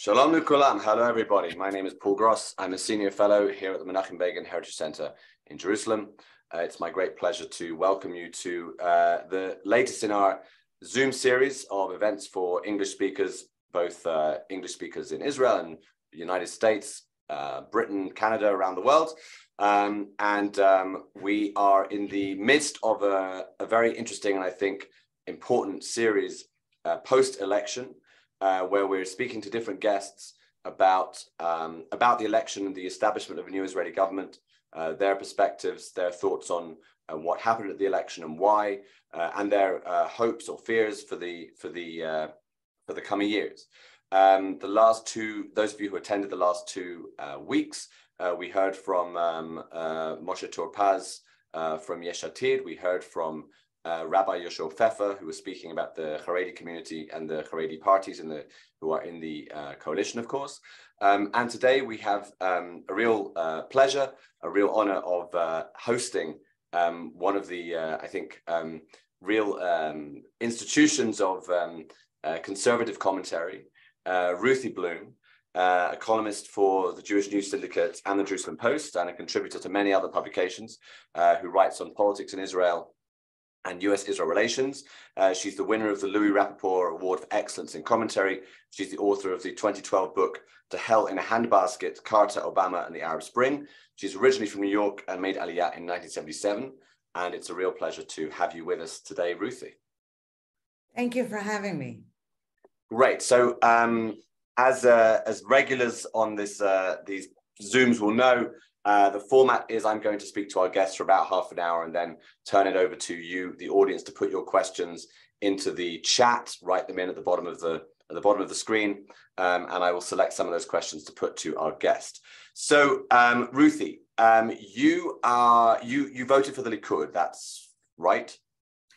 Shalom Nukulam. Hello, everybody. My name is Paul Gross. I'm a senior fellow here at the Menachem Begin Heritage Center in Jerusalem. Uh, it's my great pleasure to welcome you to uh, the latest in our Zoom series of events for English speakers, both uh, English speakers in Israel and the United States, uh, Britain, Canada, around the world. Um, and um, we are in the midst of a, a, very interesting and I think important series uh, post election uh, where we're speaking to different guests about, um, about the election and the establishment of a new Israeli government, uh, their perspectives, their thoughts on uh, what happened at the election and why, uh, and their uh, hopes or fears for the, for the, uh, for the coming years. Um, the last two, those of you who attended the last two weeks, we heard from um, Moshe Tur-Paz from Yesh Atid. We heard from uh, Rabbi Yoshua Pfeffer, who was speaking about the Haredi community and the Haredi parties in the, who are in the uh, coalition, of course. Um, and today we have um, a real uh, pleasure, a real honor of uh, hosting um, one of the, uh, I think, um, real um, institutions of um, uh, conservative commentary, Ruthie Blum, uh, columnist for the Jewish News Syndicate and the Jerusalem Post, and a contributor to many other publications, uh, who writes on politics in Israel and US-Israel relations. Uh, she's the winner of the Louis Rappaport Award for Excellence in Commentary. She's the author of the 2012 book, To Hell in a Handbasket, Carter, Obama, and the Arab Spring. She's originally from New York and made Aliyah in 1977. And it's a real pleasure to have you with us today, Ruthie. Thank you for having me. Great. So um, as, uh, as regulars on this, uh, these Zooms will know, uh, the format is I'm going to speak to our guests for about half an hour and then turn it over to you, the audience, to put your questions into the chat, write them in at the bottom of the at the bottom of the screen, um, and I will select some of those questions to put to our guest. So, um, Ruthie, um, you are you you voted for the Likud. That's right.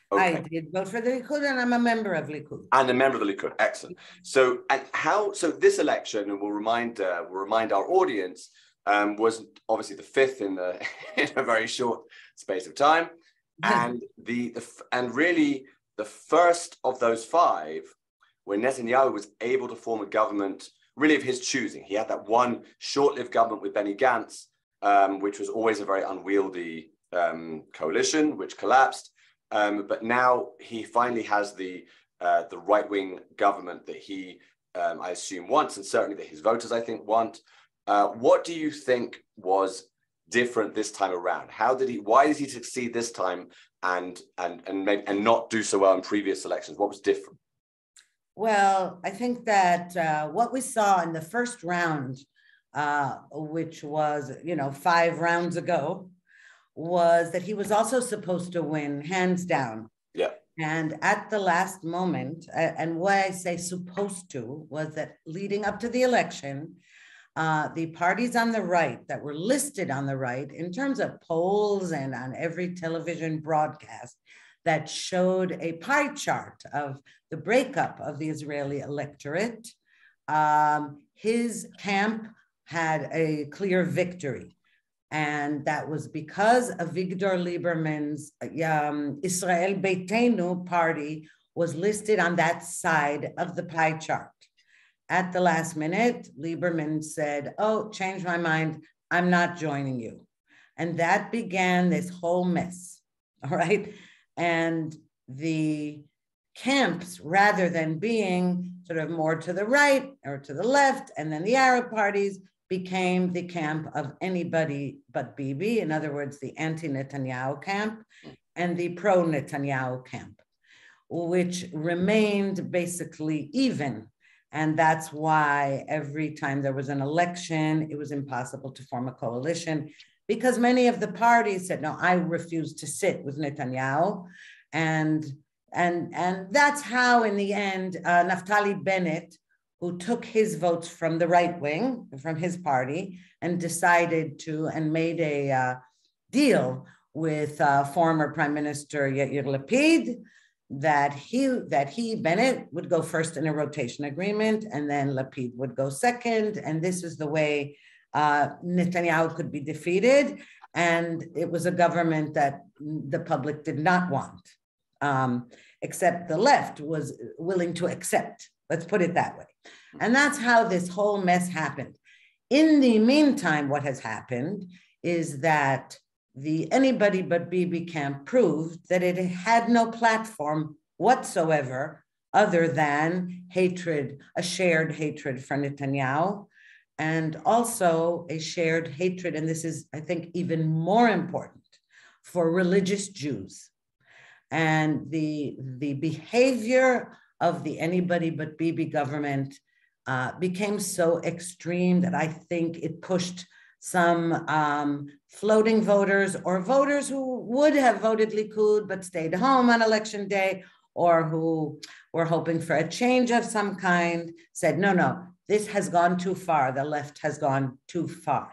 Okay. I did vote for the Likud, and I'm a member of Likud. And a member of the Likud. Excellent. So, and how? So, this election, and we'll remind uh, we'll remind our audience um, was obviously the fifth in the in a very short space of time, and the, the and really the first of those five, when Netanyahu was able to form a government really of his choosing. He had that one short-lived government with Benny Gantz, um, which was always a very unwieldy um, coalition, which collapsed. Um, but now he finally has the uh, the right-wing government that he, um, I assume, wants, and certainly that his voters, I think, want. Uh, what do you think was different this time around? How did he? Why did he succeed this time and and and maybe, and not do so well in previous elections? What was different? Well, I think that uh, what we saw in the first round, uh, which was you know five rounds ago, was that he was also supposed to win hands down. Yeah. And at the last moment, and why I say supposed to was that leading up to the election, uh, the parties on the right that were listed on the right in terms of polls and on every television broadcast that showed a pie chart of the breakup of the Israeli electorate, um, his camp had a clear victory. And that was because of Avigdor Lieberman's um, Israel Beitenu party was listed on that side of the pie chart at the last minute, Lieberman said, Oh, change my mind. I'm not joining you. And that began this whole mess. All right. And the camps, rather than being sort of more to the right or to the left, and then the Arab parties became the camp of anybody but Bibi, in other words, the anti Netanyahu camp and the pro Netanyahu camp, which remained basically even and that's why every time there was an election, it was impossible to form a coalition because many of the parties said, no, I refuse to sit with Netanyahu. And, and, and that's how, in the end, uh, Naftali Bennett, who took his votes from the right wing, from his party, and decided to and made a uh, deal with uh, former Prime Minister Yair Lapid that he that he Bennett would go first in a rotation agreement, and then Lapid would go second, and this is the way uh, Netanyahu could be defeated. And it was a government that the public did not want, um, except the left was willing to accept Let's put it that way. And that's how this whole mess happened. In the meantime, what has happened is that the anybody but Bibi camp proved that it had no platform whatsoever other than hatred, a shared hatred for Netanyahu, and also a shared hatred, and this is, I think, even more important for religious Jews. And the, the behavior of the anybody but Bibi government uh, became so extreme that I think it pushed some um, floating voters or voters who would have voted Likud but stayed home on election day or who were hoping for a change of some kind said, no, no, this has gone too far. The left has gone too far.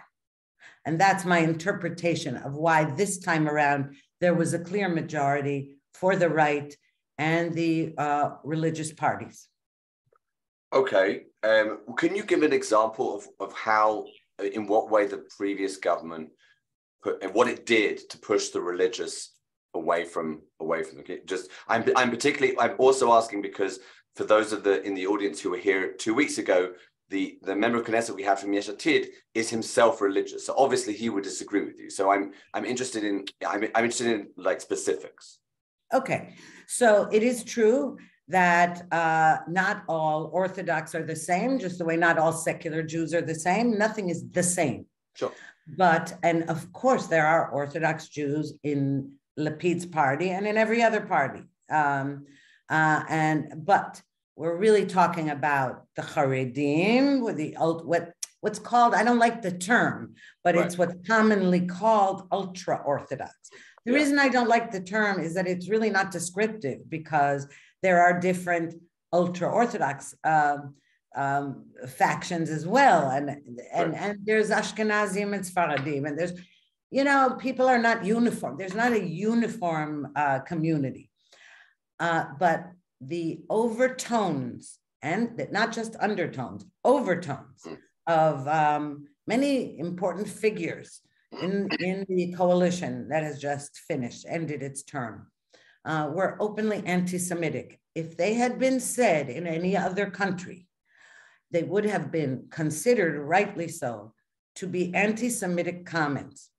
And that's my interpretation of why this time around there was a clear majority for the right and the uh, religious parties. Okay. Um, can you give an example of, of how, in what way the previous government put, and what it did to push the religious away from away from the just I'm I'm particularly I'm also asking because for those of the in the audience who were here two weeks ago, the the member of Knesset we have from Yesh Atid is himself religious, so obviously he would disagree with you. So I'm I'm interested in I'm I'm interested in like specifics. Okay, so it is true that uh, not all Orthodox are the same, just the way not all secular Jews are the same. Nothing is the same. Sure. But and of course there are Orthodox Jews in Lapid's party and in every other party. Um, uh, and but we're really talking about the Haredim, with the what what's called I don't like the term, but right. it's what's commonly called ultra orthodox. The yeah. reason I don't like the term is that it's really not descriptive because there are different ultra orthodox um, um, factions as well, and and right. and there's Ashkenazim and Sfaradim, and there's you know, people are not uniform. There's not a uniform uh, community. Uh, but the overtones, and not just undertones, overtones hmm. of um, many important figures in, in the coalition that has just finished, ended its term, uh, were openly anti Semitic. If they had been said in any other country, they would have been considered, rightly so, to be anti Semitic comments.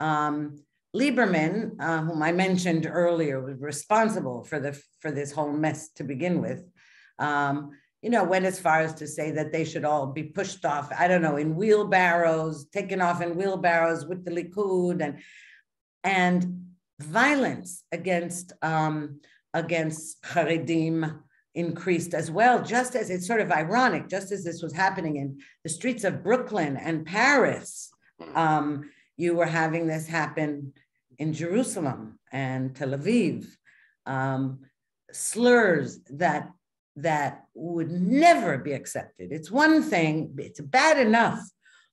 Um, Lieberman, uh, whom I mentioned earlier, was responsible for the for this whole mess to begin with. Um, you know, went as far as to say that they should all be pushed off. I don't know, in wheelbarrows, taken off in wheelbarrows with the Likud, and and violence against um, against Haredim increased as well. Just as it's sort of ironic, just as this was happening in the streets of Brooklyn and Paris. Um, you were having this happen in Jerusalem and Tel Aviv. Um, slurs that that would never be accepted. It's one thing, it's bad enough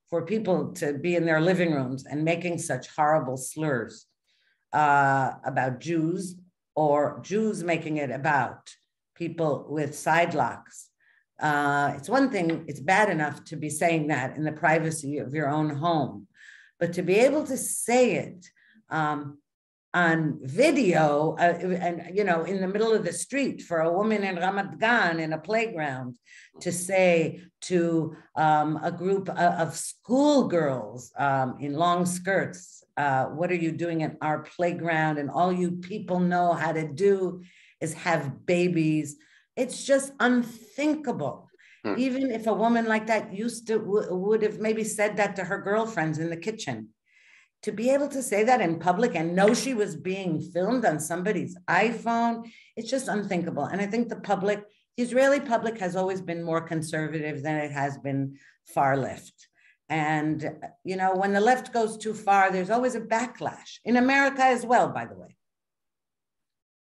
for people to be in their living rooms and making such horrible slurs uh, about Jews or Jews making it about people with side locks. Uh, it's one thing, it's bad enough to be saying that in the privacy of your own home. But to be able to say it um, on video, uh, and you know, in the middle of the street for a woman in Ramat Gan in a playground, to say to um, a group of schoolgirls um, in long skirts, uh, "What are you doing at our playground?" and all you people know how to do is have babies. It's just unthinkable. Hmm. Even if a woman like that used to w- would have maybe said that to her girlfriends in the kitchen, to be able to say that in public and know she was being filmed on somebody's iPhone, it's just unthinkable. And I think the public, the Israeli public, has always been more conservative than it has been far left. And you know, when the left goes too far, there's always a backlash in America as well, by the way.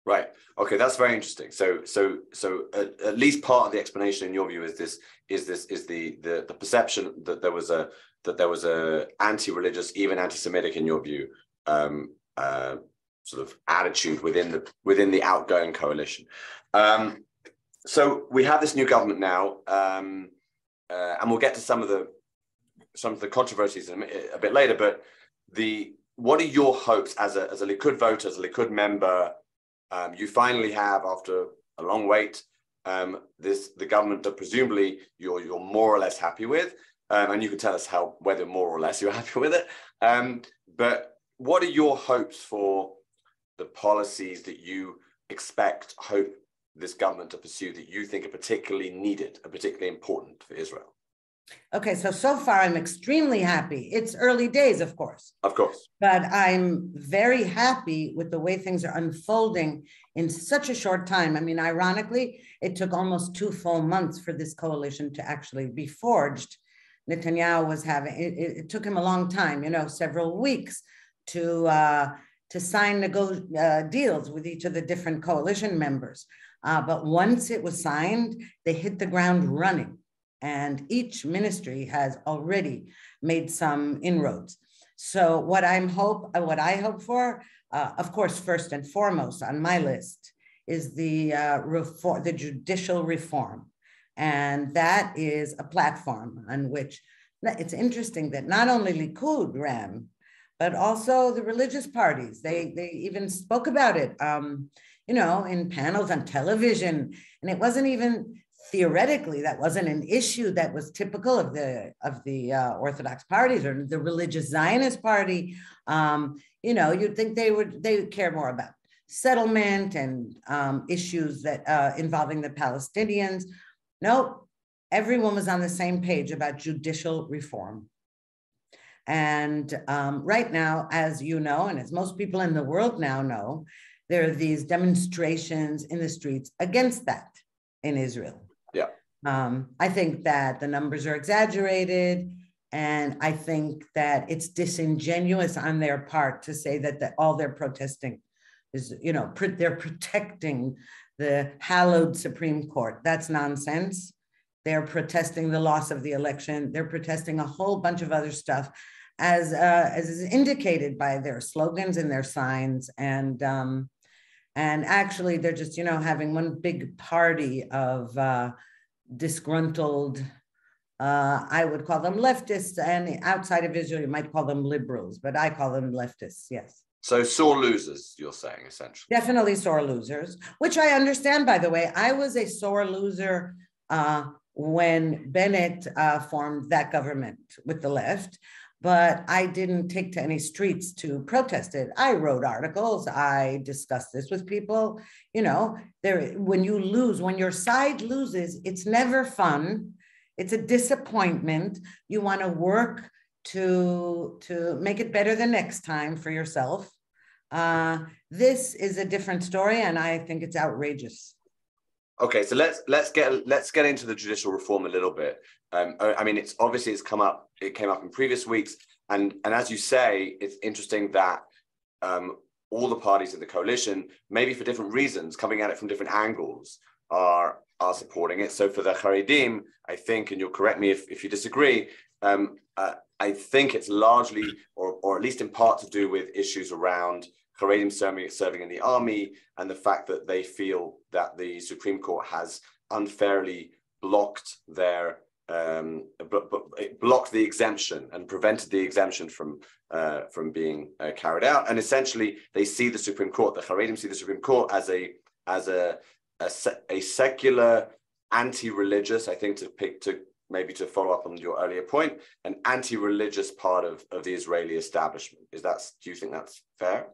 Right. Okay, that's very interesting. So, so, so at, at, least part of the explanation, in your view, is this is this is the the, the perception that there was a that there was a anti-religious, even anti-Semitic, in your view, um, uh, sort of attitude within the within the outgoing coalition. Um, so we have this new government now, um, uh, and we'll get to some of the some of the controversies a, a bit later. But the what are your hopes as a as a Likud voter, as a Likud member? Um, you finally have, after a long wait, um, this the government that presumably you're you're more or less happy with, um, and you can tell us how whether more or less you're happy with it. Um, but what are your hopes for the policies that you expect, hope this government to pursue that you think are particularly needed, are particularly important for Israel? Okay, so so far I'm extremely happy. It's early days, of course. Of course. But I'm very happy with the way things are unfolding in such a short time. I mean, ironically, it took almost two full months for this coalition to actually be forged. Netanyahu was having it, it took him a long time, you know, several weeks to uh, to sign nego- uh, deals with each of the different coalition members. Uh, but once it was signed, they hit the ground running and each ministry has already made some inroads. So what I'm hope, uh, what I hope for, uh, of course, first and foremost on my list is the uh, reform, the judicial reform, and that is a platform on which it's interesting that not only Likud ran, but also the religious parties. They they even spoke about it, um, you know, in panels on television, and it wasn't even theoretically that wasn't an issue that was typical of the of the uh, Orthodox parties or the religious Zionist party. Um, you know, you'd think they would they would care more about settlement and um, issues that uh, involving the Palestinians. Nope, everyone was on the same page about judicial reform. And um, right now, as you know, and as most people in the world now know, there are these demonstrations in the streets against that in Israel. Yeah. Um, I think that the numbers are exaggerated. And I think that it's disingenuous on their part to say that the, all they're protesting is, you know, pr- they're protecting the hallowed Supreme Court. That's nonsense. They're protesting the loss of the election. They're protesting a whole bunch of other stuff, as uh, as is indicated by their slogans and their signs. And um, and actually they're just you know having one big party of uh, disgruntled uh, i would call them leftists and outside of israel you might call them liberals but i call them leftists yes. So sore losers you're saying essentially. Definitely sore losers which i understand by the way. I was a sore loser uh, when bennett uh, formed that government with the left but I didn't take to any streets to protest it. I wrote articles. I discussed this with people. You know, there when you lose, when your side loses, it's never fun. It's a disappointment. You want to work to to make it better the next time for yourself. Uh, this is a different story, and I think it's outrageous. Okay, so let's let's get let's get into the judicial reform a little bit. Um, I mean, it's obviously it's come up. It came up in previous weeks, and and as you say, it's interesting that um, all the parties in the coalition, maybe for different reasons, coming at it from different angles, are are supporting it. So for the Haredim, I think, and you'll correct me if, if you disagree, um, uh, I think it's largely, or or at least in part, to do with issues around Haredim serving, serving in the army and the fact that they feel that the Supreme Court has unfairly blocked their um, blocked the exemption and prevented the exemption from uh, from being uh, carried out. And essentially, they see the Supreme Court, the Haredim see the Supreme Court as a as a a, a secular, anti-religious. I think to pick to maybe to follow up on your earlier point, an anti-religious part of of the Israeli establishment. Is that do you think that's fair?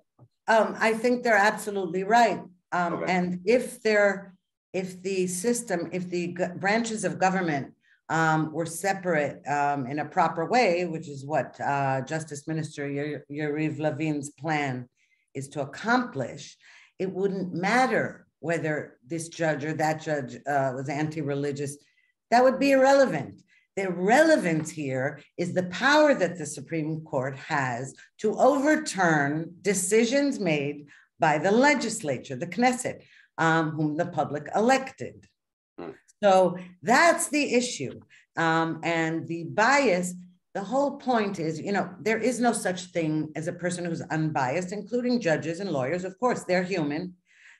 Um, I think they're absolutely right. Um, okay. And if they're, if the system, if the branches of government um, were separate um, in a proper way, which is what uh, Justice Minister Yariv Levin's plan is to accomplish, it wouldn't matter whether this judge or that judge uh, was anti-religious. That would be irrelevant. The relevance here is the power that the Supreme Court has to overturn decisions made by the legislature, the Knesset, um, whom the public elected. Hmm. So that's the issue. Um, and the bias, the whole point is, you know, there is no such thing as a person who's unbiased, including judges and lawyers. Of course, they're human.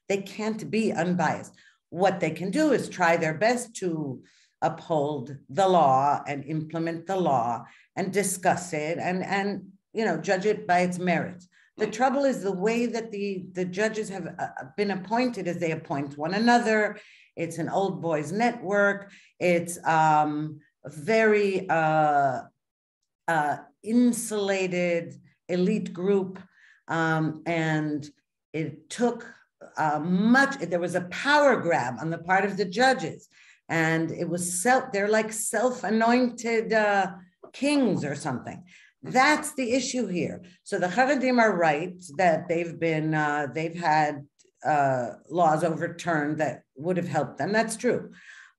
They can't be unbiased. What they can do is try their best to uphold the law and implement the law and discuss it and and you know judge it by its merits the trouble is the way that the the judges have uh, been appointed as they appoint one another It's an old boys network. It's um, a very uh, uh, insulated elite group. Um, and it took uh, much, there was a power grab on the part of the judges. And it was self, they're like self anointed uh, kings or something. That's the issue here. So the Haredim are right that they've been, uh, they've had uh, laws overturned that would have helped them. That's true.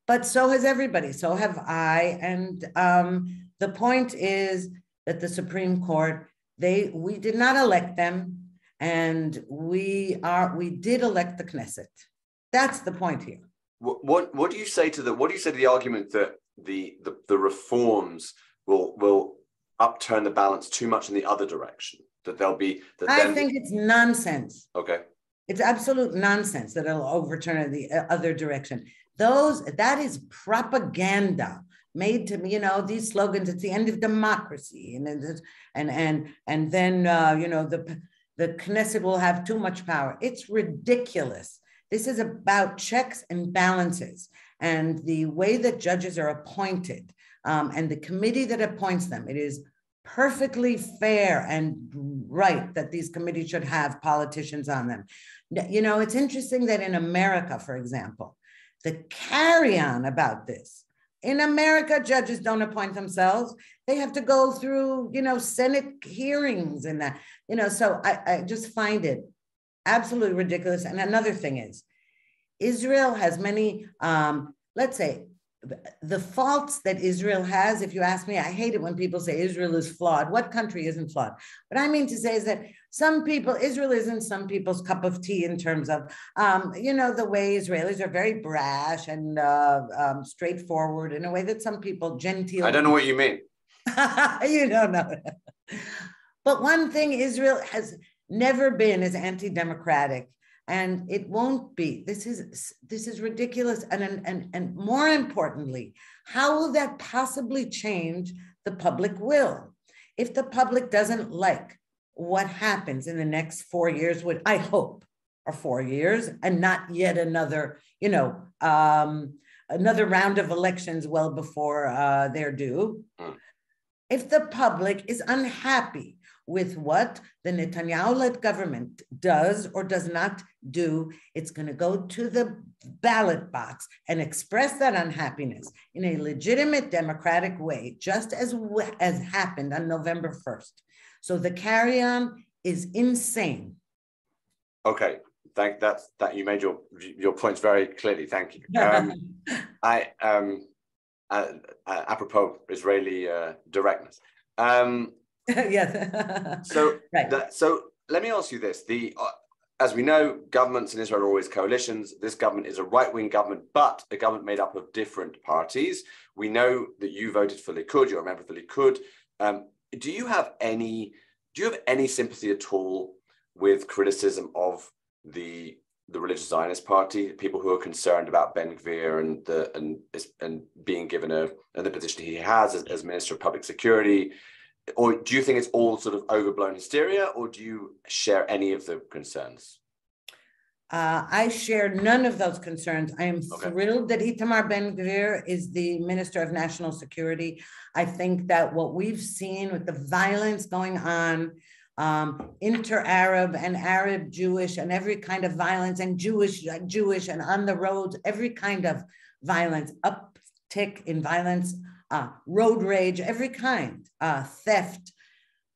But so has everybody. So have I. And um, the point is that the Supreme Court, they we did not elect them and we are we did elect the Knesset. That's the point here. What, what what do you say to the what do you say to the argument that the the, the reforms will will upturn the balance too much in the other direction? That there'll be that I think it's nonsense. Okay. It's absolute nonsense that it'll overturn in the uh, other direction. Those that is propaganda made to me, you know, these slogans, it's the end of democracy. And and and and then uh, you know, the the Knesset will have too much power. It's ridiculous. This is about checks and balances and the way that judges are appointed um, and the committee that appoints them. It is perfectly fair and right that these committees should have politicians on them. You know, it's interesting that in America, for example, the carry on about this in America, judges don't appoint themselves. They have to go through, you know, Senate hearings and that, you know, so I, I just find it absolutely ridiculous. And another thing is, Israel has many, um, let's say, the faults that Israel has, if you ask me, I hate it when people say Israel is flawed. What country isn't flawed? What I mean to say is that some people, Israel isn't some people's cup of tea in terms of, um, you know, the way Israelis are very brash and uh, um, straightforward in a way that some people genteel. I don't know what you mean. you don't know. but one thing Israel has never been as anti-democratic. And it won't be. This is this is ridiculous. And and and more importantly how will that possibly change the public will? If the public doesn't like what happens in the next 4 years would i hope are 4 years and not yet another you know um, another round of elections well before uh, they're due. Hmm. if the public is unhappy with what the Netanyahu led government does or does not do. It's going to go to the ballot box and express that unhappiness in a legitimate democratic way, just as, as happened on November 1st. So the carry on is insane. Okay. Thank that that you made your your points very clearly. Thank you. Um, I um, uh, uh, apropos Israeli uh, directness. Um, yes. so, right. that, so let me ask you this: the uh, as we know, governments in Israel are always coalitions. This government is a right-wing government, but a government made up of different parties. We know that you voted for Likud. You're a member of the Likud. Um, do you have any? Do you have any sympathy at all with criticism of the the religious Zionist party? People who are concerned about Ben Gvir and the and and being given a and the position he has as, as Minister of Public Security or do you think it's all sort of overblown hysteria, or do you share any of the concerns? Uh, I share none of those concerns. I am okay. thrilled that Itamar Ben Gvir is the Minister of National Security. I think that what we've seen with the violence going on, um, inter-Arab and Arab Jewish and every kind of violence and Jewish, Jewish and on the roads, every kind of violence, uptick in violence uh, road rage, every kind, uh, theft,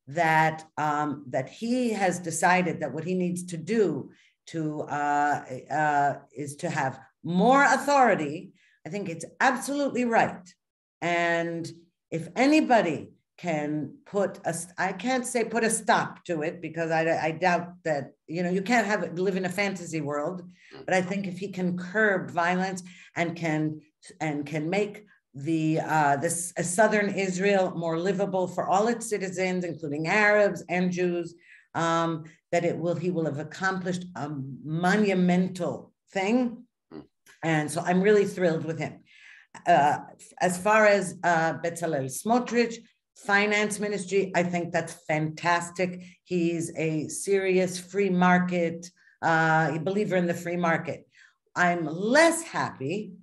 that um, that he has decided that what he needs to do to uh, uh, is to have more authority. I think it's absolutely right. And if anybody can put a, I can't say put a stop to it because I, I doubt that, you know, you can't have it live in a fantasy world. But I think if he can curb violence and can and can make the uh, this uh, southern Israel more livable for all its citizens, including Arabs and Jews. Um, that it will he will have accomplished a monumental thing, and so I'm really thrilled with him. Uh, as far as uh, Bezalel Smotrich, finance ministry, I think that's fantastic. He's a serious free market uh, believer in the free market. I'm less happy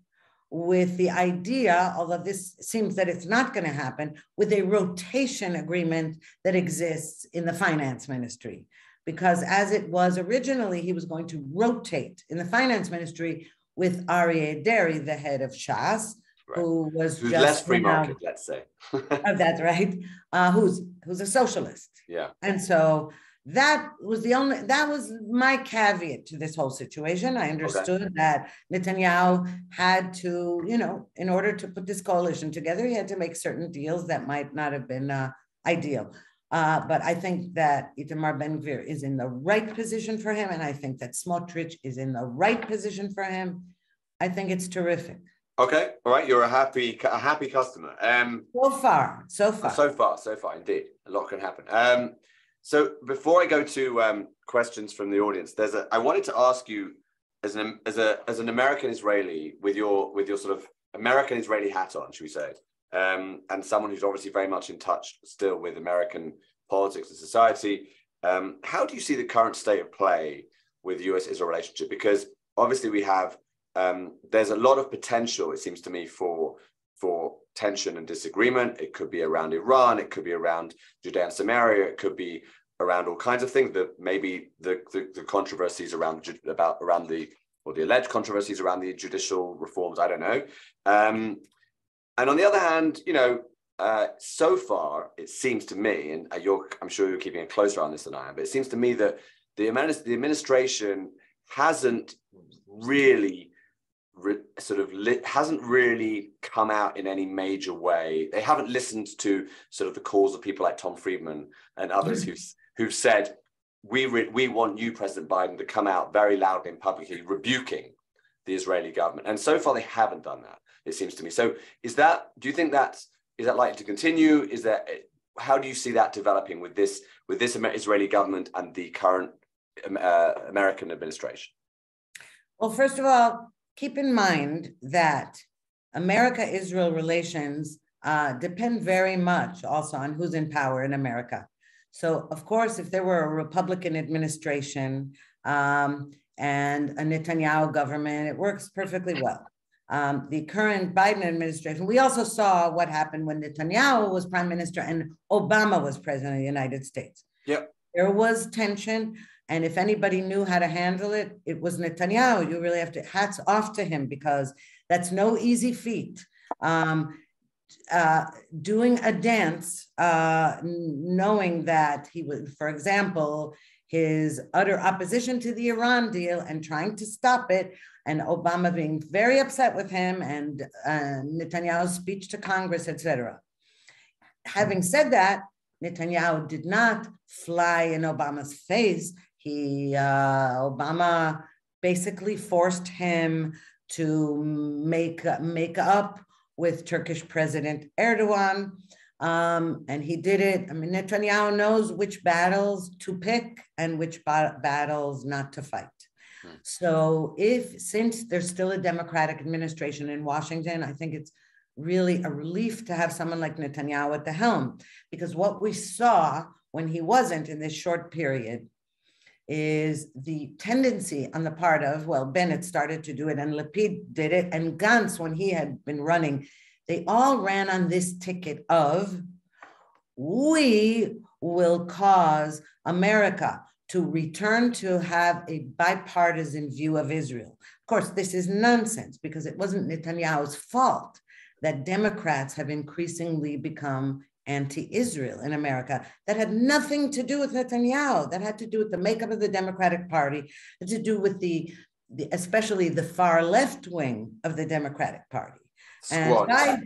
with the idea, although this seems that it's not going to happen, with a rotation agreement that exists in the finance ministry. Because as it was originally, he was going to rotate in the finance ministry with Aryeh Deri, the head of Shas, right. who was who's just less free market, let's say. oh, that's right. Uh, who's who's a socialist. Yeah. And so that was the only that was my caveat to this whole situation. I understood okay. that netanyahu had to you know in order to put this coalition together he had to make certain deals that might not have been uh, ideal. Uh, but i think that itamar ben gvir is in the right position for him and i think that smotrich is in the right position for him. I think it's terrific. Okay all right you're a happy a happy customer. Um so far so far. So far so far indeed a lot can happen. Um so before I go to um, questions from the audience, there's a. I wanted to ask you, as an as a as an American Israeli with your with your sort of American Israeli hat on, should we say, um, and someone who's obviously very much in touch still with American politics and society. Um, how do you see the current state of play with U.S.-Israel relationship? Because obviously we have um, there's a lot of potential, it seems to me, for for tension and disagreement. It could be around Iran, it could be around Judea and Samaria, it could be around all kinds of things that maybe the, the, the controversies around about around the or the alleged controversies around the judicial reforms. I don't know. Um, and on the other hand, you know, uh, so far it seems to me, and you're, I'm sure you're keeping a closer on this than I am, but it seems to me that the, the administration hasn't really re- sort of li- hasn't really come out in any major way. They haven't listened to sort of the calls of people like Tom Friedman and others mm-hmm. who've who've said we re- we want you, President Biden, to come out very loudly and publicly rebuking the Israeli government. And so far, they haven't done that. It seems to me. So, is that? Do you think that's is that likely to continue? Is that how do you see that developing with this with this Israeli government and the current um, uh, American administration? Well, first of all, keep in mind that America Israel relations uh, depend very much also on who's in power in America. So, of course, if there were a Republican administration um, and a Netanyahu government, it works perfectly well. Um, the current Biden administration, we also saw what happened when Netanyahu was prime minister and Obama was president of the United States. Yep. There was tension. And if anybody knew how to handle it, it was Netanyahu. You really have to hats off to him because that's no easy feat. Um, uh, doing a dance, uh, knowing that he would, for example, his utter opposition to the Iran deal and trying to stop it, and Obama being very upset with him, and uh, Netanyahu's speech to Congress, etc. Having said that, Netanyahu did not fly in Obama's face he uh, Obama basically forced him to make make up with Turkish President Erdogan, um, and he did it. I mean, Netanyahu knows which battles to pick and which ba- battles not to fight. Hmm. So, if since there's still a Democratic administration in Washington, I think it's really a relief to have someone like Netanyahu at the helm, because what we saw when he wasn't in this short period is the tendency on the part of, well, Bennett started to do it and Lapid did it, and Gantz, when he had been running, they all ran on this ticket of we will cause America to return to have a bipartisan view of Israel. Of course, this is nonsense because it wasn't Netanyahu's fault that Democrats have increasingly become anti-Israel in America that had nothing to do with Netanyahu. That had to do with the makeup of the Democratic Party, had to do with the, the especially the far left wing of the Democratic Party. Squad. And I,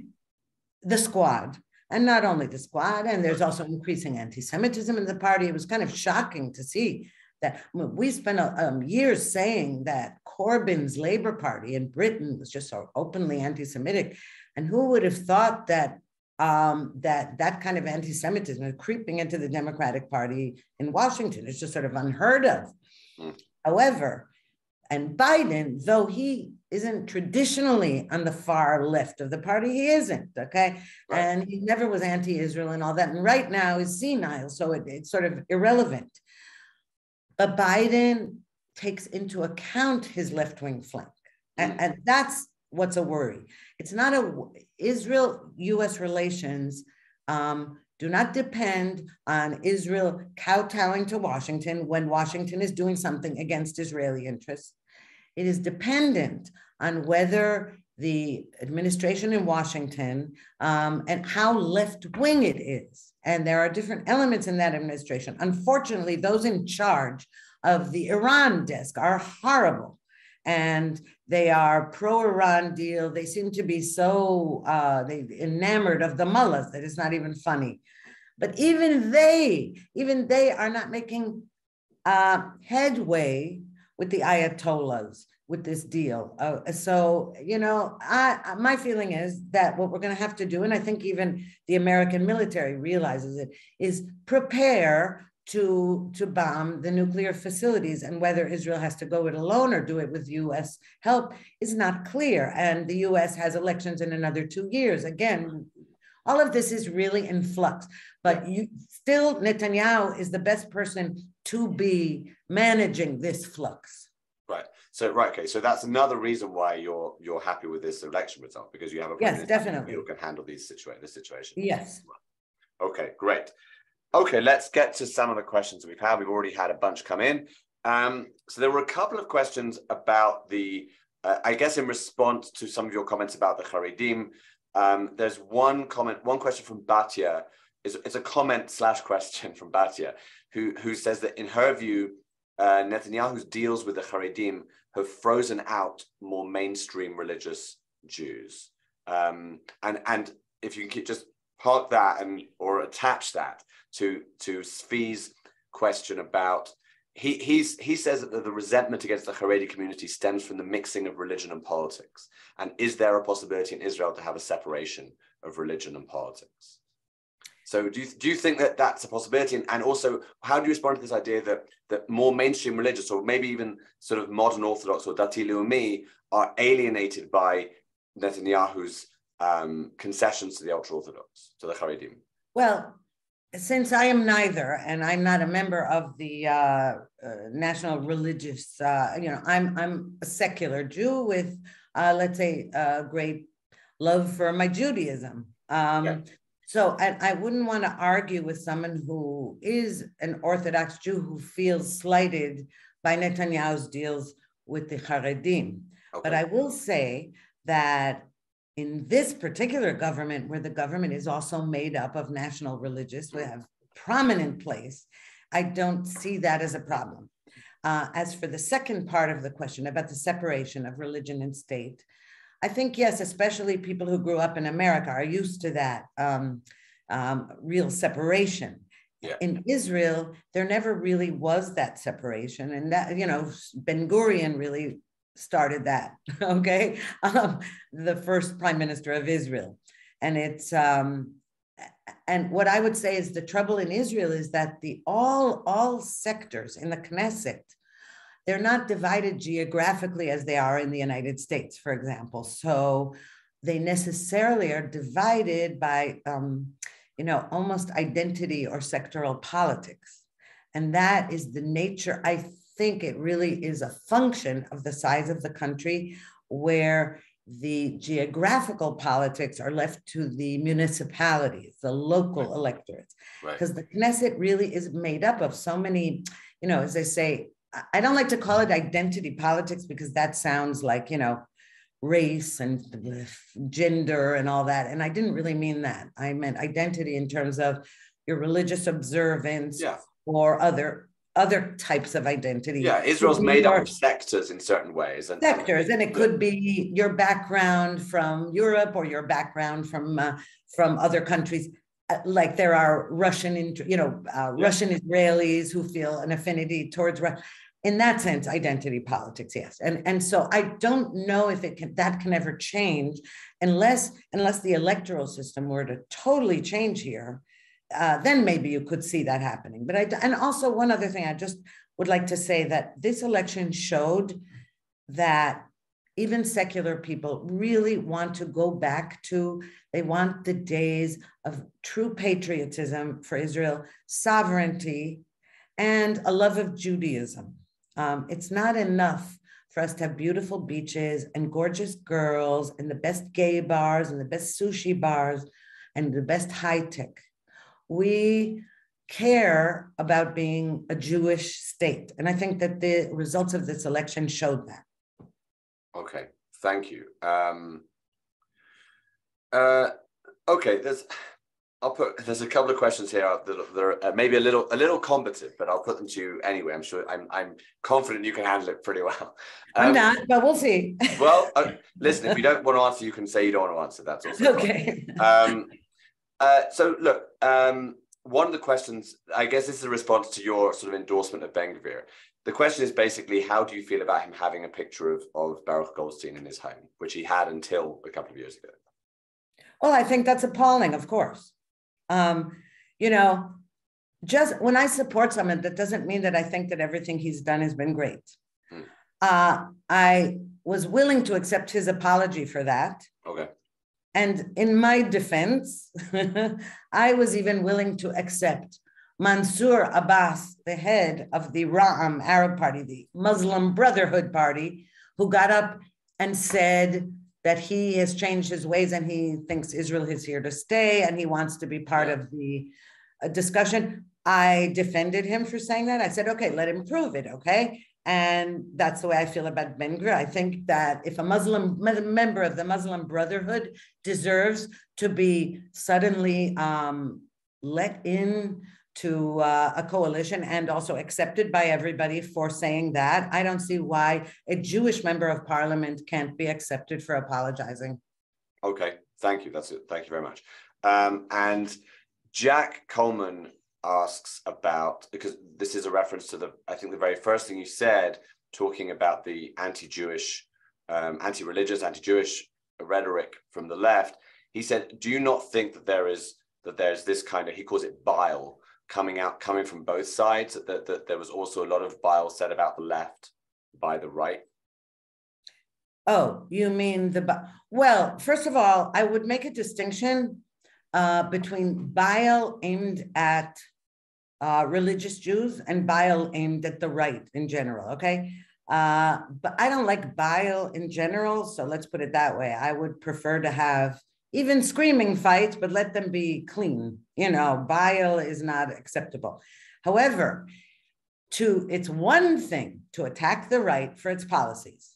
the squad. And not only the squad, and there's also increasing anti-Semitism in the party. It was kind of shocking to see that we spent um, years saying that Corbyn's Labour Party in Britain was just so openly anti-Semitic, and who would have thought that um, that that kind of anti-Semitism is creeping into the Democratic Party in Washington. It's just sort of unheard of. Mm. However, and Biden, though he isn't traditionally on the far left of the party, he isn't, okay? Right. And he never was anti-Israel and all that. And right now is senile, so it, it's sort of irrelevant. But Biden takes into account his left-wing flank. And, and that's what's a worry. It's not a Israel US relations um, do not depend on Israel kowtowing to Washington when Washington is doing something against Israeli interests. It is dependent on whether the administration in Washington um, and how left wing it is. And there are different elements in that administration. Unfortunately, those in charge of the Iran desk are horrible. And they are pro-Iran deal. They seem to be so uh, they enamored of the mullahs that it's not even funny. But even they, even they are not making uh, headway with the ayatollahs with this deal. Uh, so, you know, I, my feeling is that what we're going to have to do, and I think even the American military realizes it, is prepare to, to bomb the nuclear facilities. And whether Israel has to go it alone or do it with US help is not clear. And the US has elections in another two years. Again, all of this is really in flux. But you still, Netanyahu is the best person to be managing this flux. Right. So right, okay. So that's another reason why you're you're happy with this election result because you have a yes, definitely you can handle these situation this situation. Yes. Okay, great. Okay, let's get to some of the questions we've had. We've already had a bunch come in. Um, so there were a couple of questions about the, uh, I guess, in response to some of your comments about the Haredim. Um, there's one comment, one question from Batia. It's, it's a comment slash question from Batia, who who says that in her view, uh, Netanyahu's deals with the Haredim have frozen out more mainstream religious Jews. Um, and and if you can keep, just park that and or attach that to to Svi's question about he he's he says that the resentment against the Haredi community stems from the mixing of religion and politics. And is there a possibility in Israel to have a separation of religion and politics? So do you, do you think that that's a possibility? And, and also, how do you respond to this idea that, that more mainstream religious or maybe even sort of modern Orthodox or Dati Leumi are alienated by Netanyahu's um, concessions to the ultra-Orthodox, to the Haredim? Well, since I am neither, and I'm not a member of the uh, uh, national religious, uh, you know, I'm I'm a secular Jew with, uh, let's say, a great love for my Judaism. Um, yeah. So I, I wouldn't want to argue with someone who is an Orthodox Jew who feels slighted by Netanyahu's deals with the Haredim. Okay. But I will say that in this particular government, where the government is also made up of national religious, we have prominent place, I don't see that as a problem. Uh, as for the second part of the question about the separation of religion and state, I think, yes, especially people who grew up in America are used to that um, um, real separation. Yeah. In Israel, there never really was that separation. And that, you know, Ben Gurion really started that, okay? Um, the first prime minister of Israel. And it's, um, and what I would say is the trouble in Israel is that the all, all sectors in the Knesset they're not divided geographically as they are in the United States, for example. So they necessarily are divided by, um, you know, almost identity or sectoral politics. And that is the nature, I think it really is a function of the size of the country where the geographical politics are left to the municipalities, the local right. electorates. Because right. the Knesset really is made up of so many, you know, as they say, I don't like to call it identity politics because that sounds like, you know, race and gender and all that. And I didn't really mean that. I meant identity in terms of your religious observance yeah. or other other types of identity. Yeah, Israel's made up of sectors in certain ways. And, sectors, and it could be your background from Europe or your background from uh, from other countries. Uh, like there are Russian, you know, uh, yeah. Russian Israelis who feel an affinity towards Russia. In that sense, identity politics, yes, and and so I don't know if it can that can ever change unless unless the electoral system were to totally change here. Uh, then maybe you could see that happening. But I and also one other thing I just would like to say that this election showed that even secular people really want to go back to they want the days of true patriotism for israel sovereignty and a love of judaism um, it's not enough for us to have beautiful beaches and gorgeous girls and the best gay bars and the best sushi bars and the best high tech. We care about being a Jewish state. And I think that the results of this election showed that. Okay, thank you. Um, uh, okay, there's I'll put there's a couple of questions here that are uh, maybe a little a little combative, but I'll put them to you anyway. I'm sure I'm I'm confident you can handle it pretty well. Um, I'm not, but we'll see. well, uh, listen, if you don't want to answer, you can say you don't want to answer. That's also okay. Um, uh, so look, um, one of the questions, I guess, this is a response to your sort of endorsement of Ben Gvir. The question is basically, how do you feel about him having a picture of of Baruch Goldstein in his home, which he had until a couple of years ago? Well, I think that's appalling, of course. Um, you know, just when I support someone, that doesn't mean that I think that everything he's done has been great. Hmm. Uh, I was willing to accept his apology for that. Okay. And in my defense, I was even willing to accept Mansour Abbas, the head of the Ra'am Arab Party, the Muslim Brotherhood Party, who got up and said that he has changed his ways and he thinks Israel is here to stay and he wants to be part of the uh, discussion. I defended him for saying that. I said, okay, let him prove it, okay? And that's the way I feel about Ben Gvir. I think that if a Muslim member of the Muslim Brotherhood deserves to be suddenly um, let in to uh, a coalition and also accepted by everybody for saying that. I don't see why a Jewish member of parliament can't be accepted for apologizing. Okay, thank you. That's it. Thank you very much. Um, and Jack Coleman asks about because this is a reference to the I think the very first thing you said, talking about the anti-Jewish, um, anti-religious, anti-Jewish rhetoric from the left. He said, "Do you not think that there is that there's this kind of he calls it bile coming out coming from both sides that, that there was also a lot of bile said about the left by the right oh you mean the well first of all i would make a distinction uh, between bile aimed at uh, religious jews and bile aimed at the right in general okay uh, but i don't like bile in general so let's put it that way i would prefer to have even screaming fights, but let them be clean. You know, bile is not acceptable. However, to it's one thing to attack the right for its policies.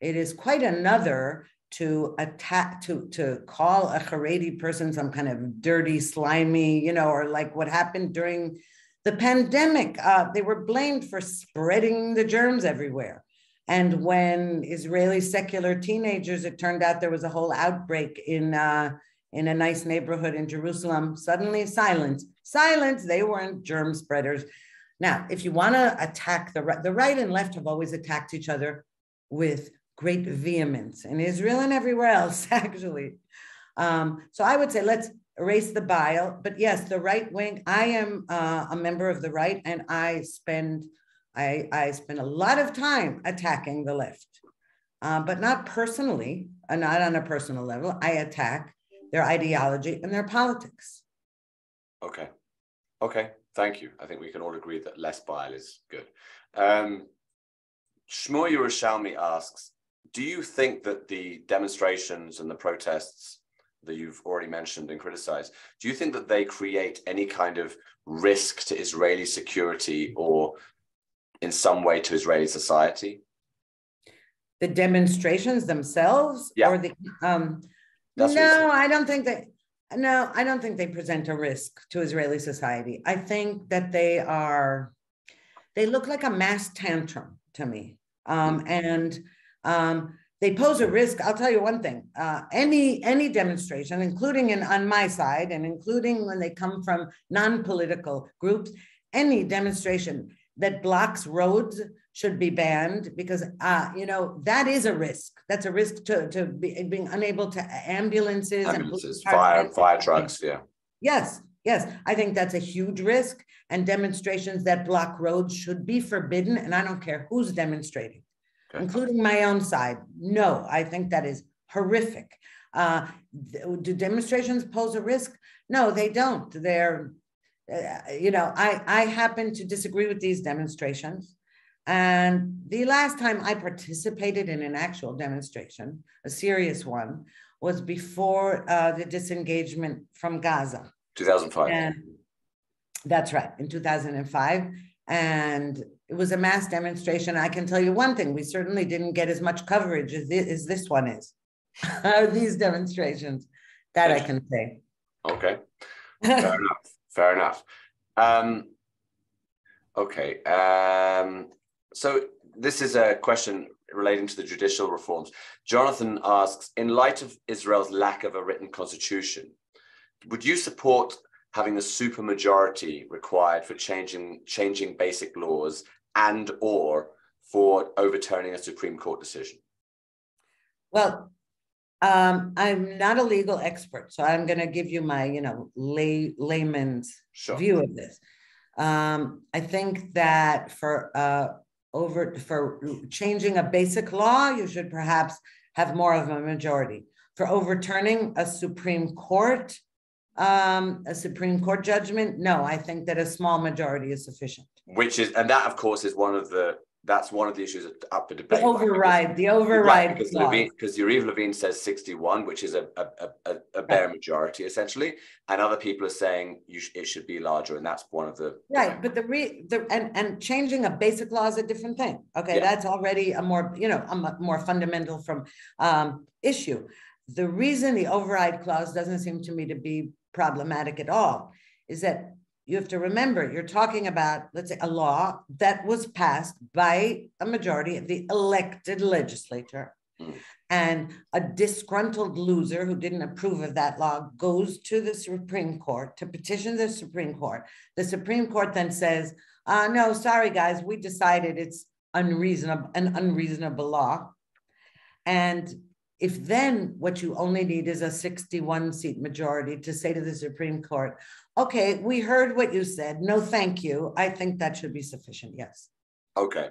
It is quite another to attack to to call a Haredi person some kind of dirty, slimy, you know, or like what happened during the pandemic. Uh, they were blamed for spreading the germs everywhere. And when Israeli secular teenagers, it turned out there was a whole outbreak in uh, in a nice neighborhood in Jerusalem. Suddenly, silence, silence. They weren't germ spreaders. Now, if you want to attack the right, the right and left have always attacked each other with great vehemence in Israel and everywhere else, actually. Um, so I would say let's erase the bile. But yes, the right wing. I am uh, a member of the right, and I spend I, I spend a lot of time attacking the left, uh, but not personally, uh, not on a personal level. I attack their ideology and their politics. Okay. Okay. Thank you. I think we can all agree that less bile is good. Um, Shmuel Yerushalmi asks Do you think that the demonstrations and the protests that you've already mentioned and criticized, do you think that they create any kind of risk to Israeli security or in some way to Israeli society? The demonstrations themselves, yeah. or the um, no, I don't think that. No, I don't think they present a risk to Israeli society. I think that they are, they look like a mass tantrum to me, um, mm-hmm. and um, they pose a risk. I'll tell you one thing: uh, any any demonstration, including in, on my side, and including when they come from non-political groups, any demonstration that blocks roads should be banned because uh, you know that is a risk. That's a risk to, to be, being unable to ambulances, ambulances and fire fire trucks. Yeah. Yes, yes, I think that's a huge risk. And demonstrations that block roads should be forbidden. And I don't care who's demonstrating, okay. including my own side. No, I think that is horrific. Uh, do demonstrations pose a risk? No, they don't. They're uh, you know, I, I happen to disagree with these demonstrations. And the last time I participated in an actual demonstration, a serious one, was before uh, the disengagement from Gaza. 2005. And that's right, in 2005. And it was a mass demonstration. I can tell you one thing we certainly didn't get as much coverage as this, as this one is, these demonstrations. That I can say. Okay. Fair enough. Fair enough. Um, okay. Um, so this is a question relating to the judicial reforms. Jonathan asks, in light of Israel's lack of a written constitution, would you support having a supermajority required for changing changing basic laws and or for overturning a Supreme Court decision? Well, um, I'm not a legal expert, so I'm going to give you my, you know, lay, layman's sure. view of this. Um, I think that for uh, over for changing a basic law, you should perhaps have more of a majority. For overturning a Supreme Court, um, a Supreme Court judgment, no, I think that a small majority is sufficient. Which is, and that of course is one of the that's one of the issues up for debate. The override, because, the override. Right, because Levin, because Yariv Levin says 61, which is a, a, a, a bare right. majority essentially, and other people are saying you sh- it should be larger, and that's one of the right. But the re the and and changing a basic law is a different thing. Okay, yeah. that's already a more you know a more fundamental from um, issue. The reason the override clause doesn't seem to me to be problematic at all is that you have to remember you're talking about let's say a law that was passed by a majority of the elected legislature. Mm. and a disgruntled loser who didn't approve of that law goes to the supreme court to petition the supreme court. The supreme court then says uh, no sorry guys we decided it's unreasonable an unreasonable law. And if then what you only need is a 61 seat majority to say to the Supreme Court, okay, we heard what you said. No, thank you. I think that should be sufficient. Yes. Okay.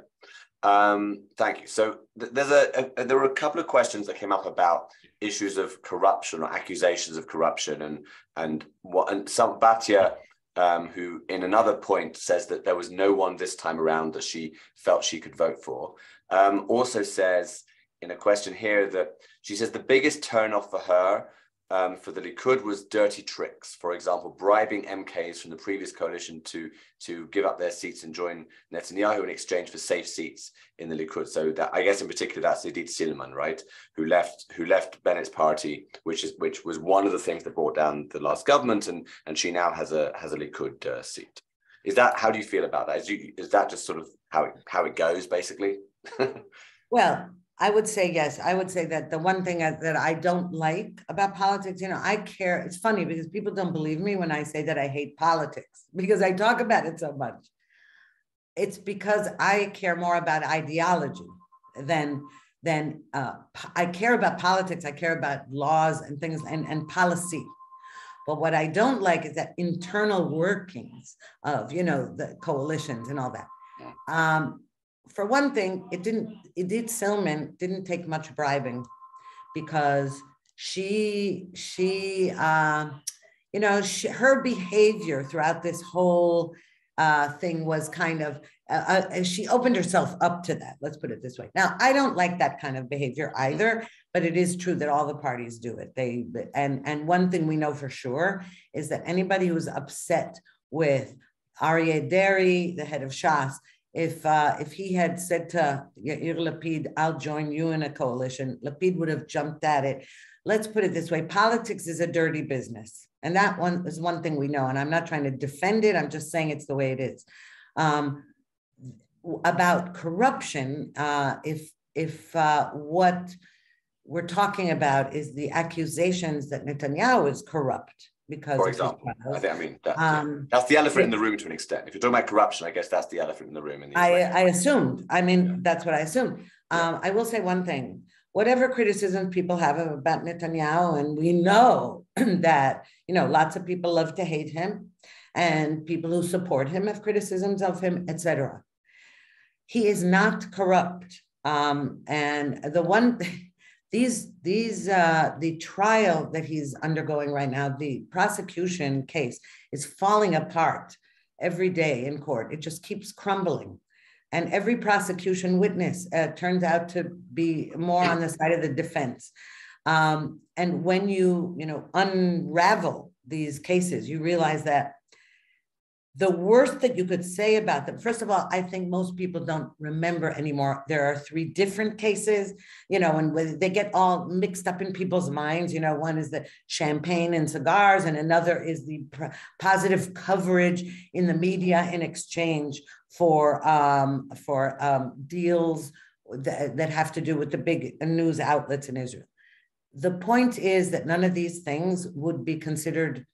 Um, thank you. So th- there's a, a, there were a couple of questions that came up about issues of corruption or accusations of corruption and and what and some Batia um, who in another point says that there was no one this time around that she felt she could vote for um, also says in a question here that she says the biggest turnoff for her um, for the Likud was dirty tricks. For example, bribing MKs from the previous coalition to to give up their seats and join Netanyahu in exchange for safe seats in the Likud. So that I guess in particular that's Idit Silman, right, who left who left Bennett's party, which is which was one of the things that brought down the last government, and and she now has a has a Likud uh, seat. Is that how do you feel about that? Is you is that just sort of how it how it goes basically? well, I would say yes. I would say that the one thing that I don't like about politics, you know, I care. It's funny because people don't believe me when I say that I hate politics because I talk about it so much. It's because I care more about ideology than than uh, I care about politics. I care about laws and things and, and policy. But what I don't like is that internal workings of, you know, the coalitions and all that. Um, for one thing, it didn't, Idit Silman didn't take much bribing because she, she, uh, you know, she, her behavior throughout this whole uh, thing was kind of, uh, uh, she opened herself up to that. Let's put it this way. Now, I don't like that kind of behavior either, but it is true that all the parties do it. They and and one thing we know for sure is that anybody who's upset with Aryeh Deri, the head of Shas, if uh, if he had said to Yair Lapid, "I'll join you in a coalition," Lapid would have jumped at it. Let's put it this way: politics is a dirty business, and that one is one thing we know. And I'm not trying to defend it; I'm just saying it's the way it is. Um, about corruption, uh, if if uh, what we're talking about is the accusations that Netanyahu is corrupt, because for example I, think, I mean that, um, that's the elephant in the room to an extent. If you're talking about corruption i guess that's the elephant in the room in I, I assumed. I mean yeah. that's what i assumed. Um, i will say one thing. Whatever criticism people have about netanyahu and we know that you know lots of people love to hate him and people who support him have criticisms of him etc he is not corrupt. Um, and the one these these uh, the trial that he's undergoing right now the prosecution case is falling apart every day in court it just keeps crumbling and every prosecution witness uh, turns out to be more on the side of the defense. Um, and when you, you know, unravel these cases, you realize that the worst that you could say about them. First of all i think most people don't remember anymore. There are three different cases you know and they get all mixed up in people's minds you know one is the champagne and cigars and another is the positive coverage in the media in exchange for um, for um, deals that, that have to do with the big news outlets in israel. The point is that none of these things would be considered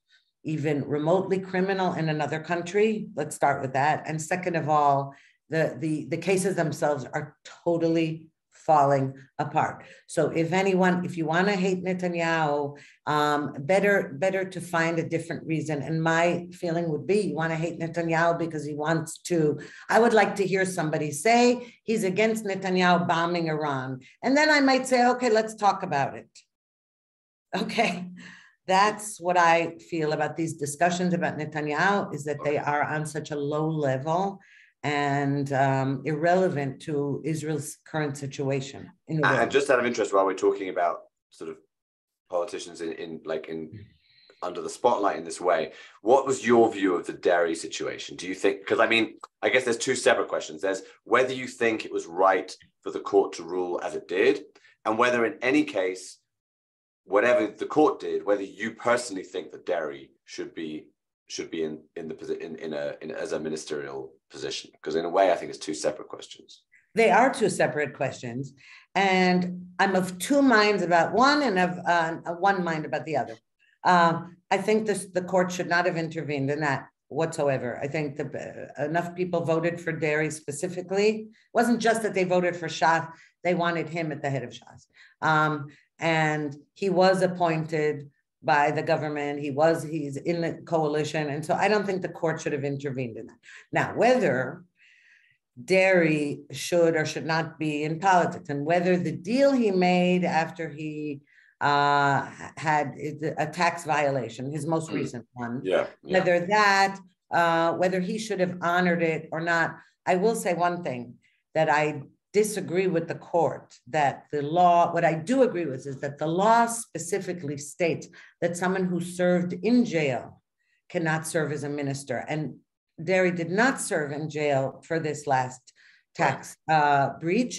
even remotely criminal in another country. Let's start with that. And second of all, the, the, the cases themselves are totally falling apart. So if anyone, if you want to hate Netanyahu, um, better better to find a different reason. And my feeling would be you want to hate Netanyahu because he wants to. I would like to hear somebody say he's against Netanyahu bombing Iran, and then I might say, okay, let's talk about it. Okay, that's what I feel about these discussions about Netanyahu is that they are on such a low level and um, irrelevant to Israel's current situation. In the and just out of interest, while we're talking about sort of politicians in, in like in under the spotlight in this way, what was your view of the Deri situation? Do you think? Because I mean, I guess there's two separate questions. There's whether you think it was right for the court to rule as it did, and whether in any case whatever the court did, whether you personally think that Deri should be should be in in the in in a in, as a ministerial position, because in a way, I think it's two separate questions. They are two separate questions, and I'm of two minds about one, and of uh, one mind about the other. Um, I think this the court should not have intervened in that whatsoever. I think the, uh, enough people voted for Deri specifically. It wasn't just that they voted for Shas; they wanted him at the head of Shas. Um, and he was appointed by the government. He was, he's in the coalition. And so I don't think the court should have intervened in that. Now, whether Deri should or should not be in politics and whether the deal he made after he uh, had a tax violation, his most mm. recent one, yeah, yeah. whether that, uh, whether he should have honored it or not. I will say one thing that I disagree with the court that the law, what I do agree with is that the law specifically states that someone who served in jail cannot serve as a minister. And Deri did not serve in jail for this last tax uh, breach.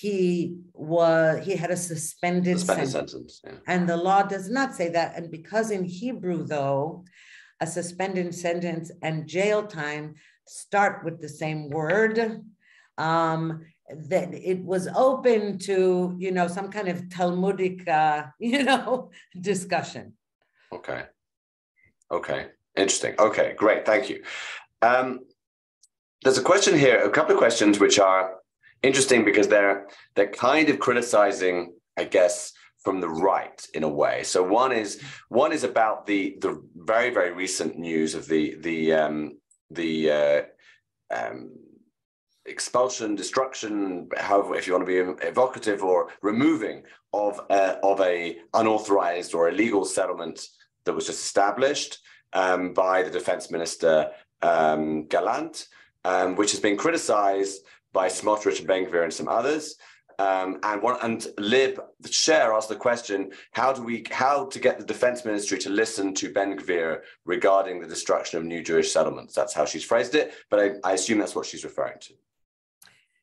He was he had a suspended, suspended sentence, sentence yeah. and the law does not say that. And because in Hebrew, though, a suspended sentence and jail time start with the same word, um, that it was open to you know some kind of talmudic uh, you know discussion. Okay. Okay. Interesting. Okay great. Thank you. Um, there's a question here a couple of questions which are interesting because they're they're kind of criticizing i guess from the right in a way. So one is one is about the the very very recent news of the the um the uh, um, expulsion, destruction, however, if you want to be evocative, or removing of uh, of a unauthorized or illegal settlement that was just established um, by the defense minister um, Gallant, um, which has been criticized by Smotrich and Ben Gvir and some others. Um, and one and Lib Share asked the question: How do we how to get the defense ministry to listen to Ben Gvir regarding the destruction of new Jewish settlements? That's how she's phrased it, but I, I assume that's what she's referring to.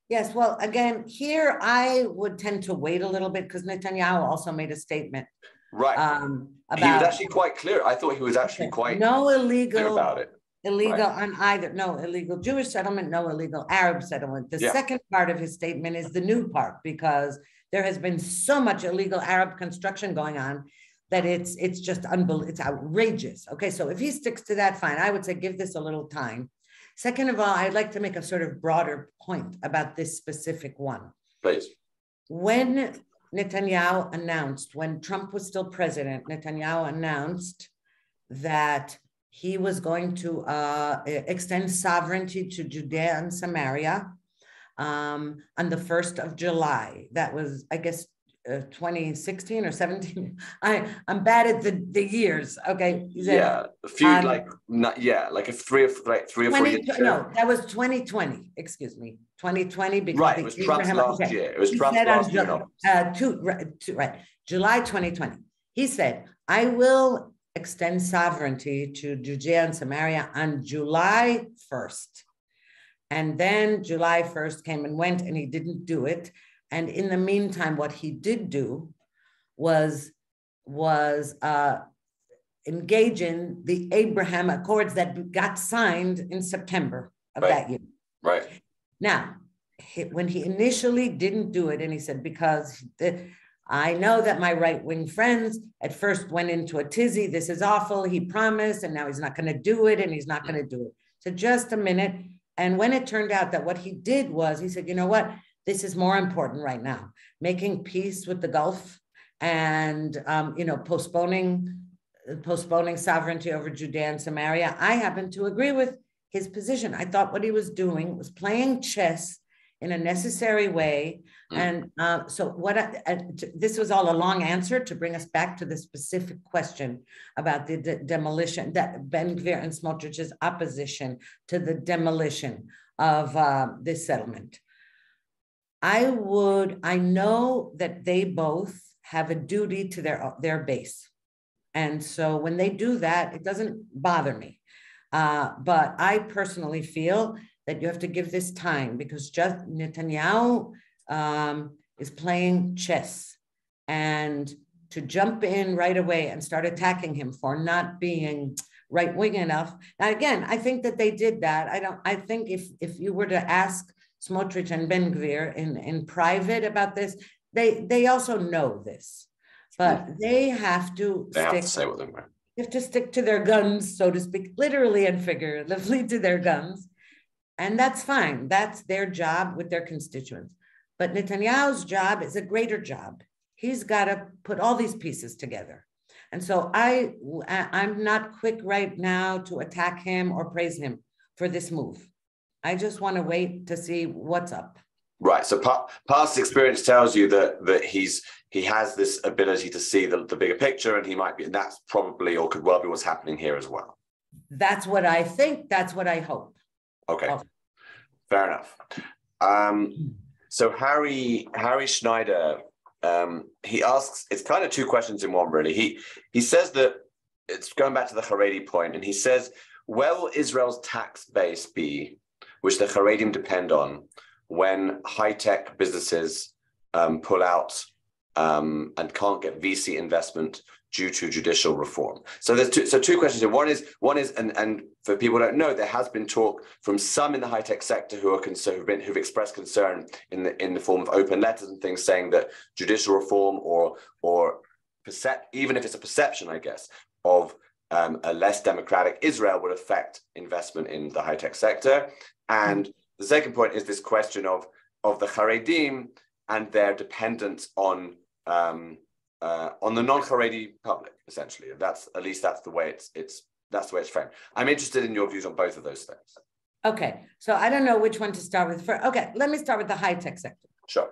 Yes, well, again, here I would tend to wait a little bit because Netanyahu also made a statement. Right. Um, about, he was actually quite clear. I thought he was actually quite no illegal about it. Illegal right. on either no illegal Jewish settlement, no illegal Arab settlement. The yeah. second part of his statement is the new part because there has been so much illegal Arab construction going on that it's it's just unbelievable. It's outrageous. Okay, so if he sticks to that, fine. I would say give this a little time. Second of all, I'd like to make a sort of broader point about this specific one. Please. When Netanyahu announced, when Trump was still president, Netanyahu announced that he was going to uh, extend sovereignty to Judea and Samaria um, on the 1st of July. That was, I guess, uh, 2016 or 17. I I'm bad at the the years. Okay. Said, yeah, a few um, like not yeah, like a three or like three or 20, four years. No, that was 2020. Excuse me, 2020. Because right, it was Trump's last okay. year. It was Trump's last year. Uh, two, right, two, right, July 2020. He said, "I will extend sovereignty to Judea and Samaria on July 1st." And then July 1st came and went, and he didn't do it. And in the meantime, what he did do was was uh, engage in the Abraham Accords that got signed in September of right. that year. Right. Now, when he initially didn't do it, and he said, because the, I know that my right wing friends at first went into a tizzy. This is awful. He promised, and now he's not going to do it, and he's not going to do it. So, just a minute. And when it turned out that what he did was, he said, you know what? This is more important right now, making peace with the Gulf and, um, you know, postponing postponing sovereignty over Judea and Samaria. I happen to agree with his position. I thought what he was doing was playing chess in a necessary way. Mm. And uh, so, what I, uh, this was all a long answer to bring us back to the specific question about the de- demolition, that Ben Gvir and Smotrich's opposition to the demolition of uh, this settlement. I would, I know that they both have a duty to their, their base. And so when they do that, it doesn't bother me. Uh, but I personally feel that you have to give this time because just Netanyahu um, is playing chess and to jump in right away and start attacking him for not being right wing enough. Now, again, I think that they did that. I don't, I think if, if you were to ask Smotrich and Ben Gvir in, in private about this. They they also know this, but hmm. they have to they stick, have to say what they. They have to stick to their guns, so to speak, literally and figuratively to their guns. And that's fine. That's their job with their constituents. But Netanyahu's job is a greater job. He's got to put all these pieces together. And so I, I'm not quick right now to attack him or praise him for this move. I just want to wait to see what's up. Right. So pa- past experience tells you that that he's he has this ability to see the, the bigger picture, and he might be, and that's probably or could well be what's happening here as well. That's what I think. That's what I hope. Okay. Oh. Fair enough. Um, so Harry Harry Schneider, um, he asks. It's kind of two questions in one, really. He he says that it's going back to the Haredi point, and he says, "Where will Israel's tax base be which the Haredim depend on when high tech businesses um, pull out um, and can't get VC investment due to judicial reform. So there's two, so two questions here. One is one is and and for people who don't know, there has been talk from some in the high tech sector who are concerned, who've, been, who've expressed concern in the in the form of open letters and things saying that judicial reform or or percep- even if it's a perception, I guess, of um, a less democratic Israel would affect investment in the high tech sector. And the second point is this question of, of the Haredim and their dependence on um, uh, on the non-Haredi public, essentially. That's at least that's the way it's it's that's the way it's framed. I'm interested in your views on both of those things. Okay, so I don't know which one to start with. For okay, let me start with the high tech sector. Sure.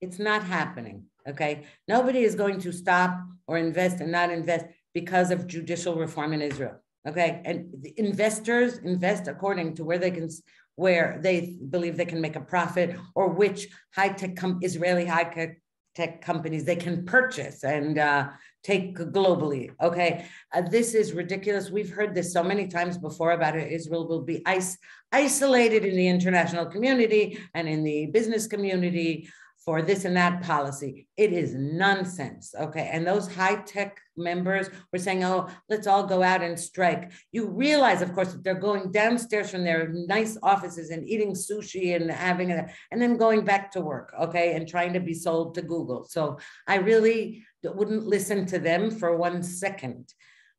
It's not happening. Okay, nobody is going to stop or invest and not invest because of judicial reform in Israel. Okay, and investors invest according to where they can where they believe they can make a profit or which high tech com- Israeli high tech companies they can purchase and uh, take globally. Okay, uh, this is ridiculous. We've heard this so many times before about it. Israel will be is- isolated in the international community and in the business community for this and that policy. It is nonsense. Okay. And those high tech members were saying, oh, let's all go out and strike. You realize, of course, that they're going downstairs from their nice offices and eating sushi and having it, and then going back to work. Okay. And trying to be sold to Google. So I really wouldn't listen to them for one second.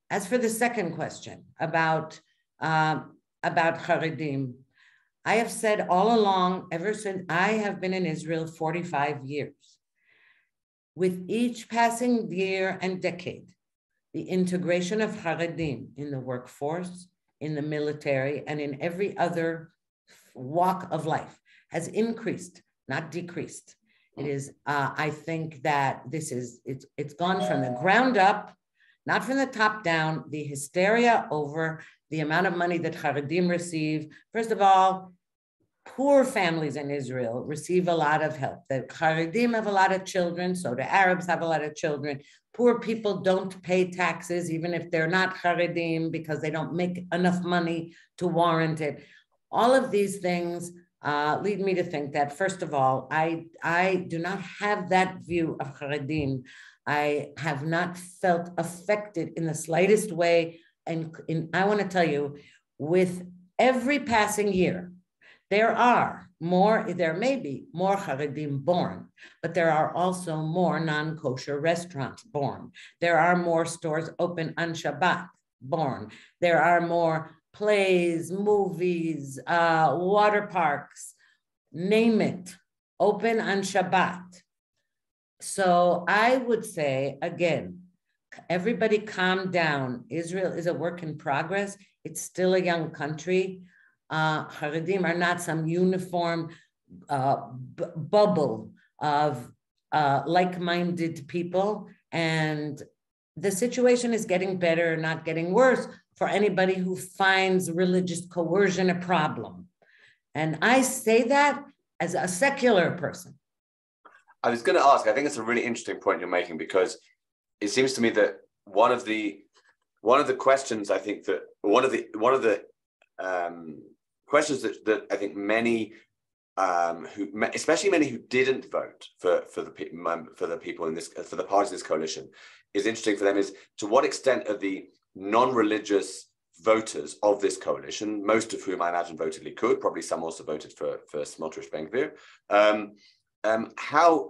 As for the second question about, um, about Haredim, I have said all along, ever since I have been in Israel 45 years, with each passing year and decade, the integration of Haredim in the workforce, in the military, and in every other walk of life has increased, not decreased. It is, uh, I think that this is, it's, it's gone from the ground up, not from the top down, the hysteria over the amount of money that Haredim receive. First of all, poor families in Israel receive a lot of help. The Haredim have a lot of children, so the Arabs have a lot of children. Poor people don't pay taxes, even if they're not Haredim, because they don't make enough money to warrant it. All of these things uh, lead me to think that, first of all, I, I do not have that view of Haredim. I have not felt affected in the slightest way. And in, I want to tell you, with every passing year, there are more, there may be more Haredim born, but there are also more non kosher restaurants born. There are more stores open on Shabbat born. There are more plays, movies, uh, water parks, name it, open on Shabbat. So I would say, again, everybody calm down. Israel is a work in progress. It's still a young country. Uh, Haredim are not some uniform uh, bubble of uh, like-minded people. And the situation is getting better, not getting worse for anybody who finds religious coercion a problem. And I say that as a secular person. I was going to ask, I think it's a really interesting point you're making because it seems to me that one of the one of the questions I think that one of the one of the um, questions that, that I think many um, who especially many who didn't vote for for the for the people in this for the parties in this coalition is interesting for them is to what extent are the non-religious voters of this coalition, most of whom I imagine voted Likud, probably some also voted for, for Smotrich Ben um, um, how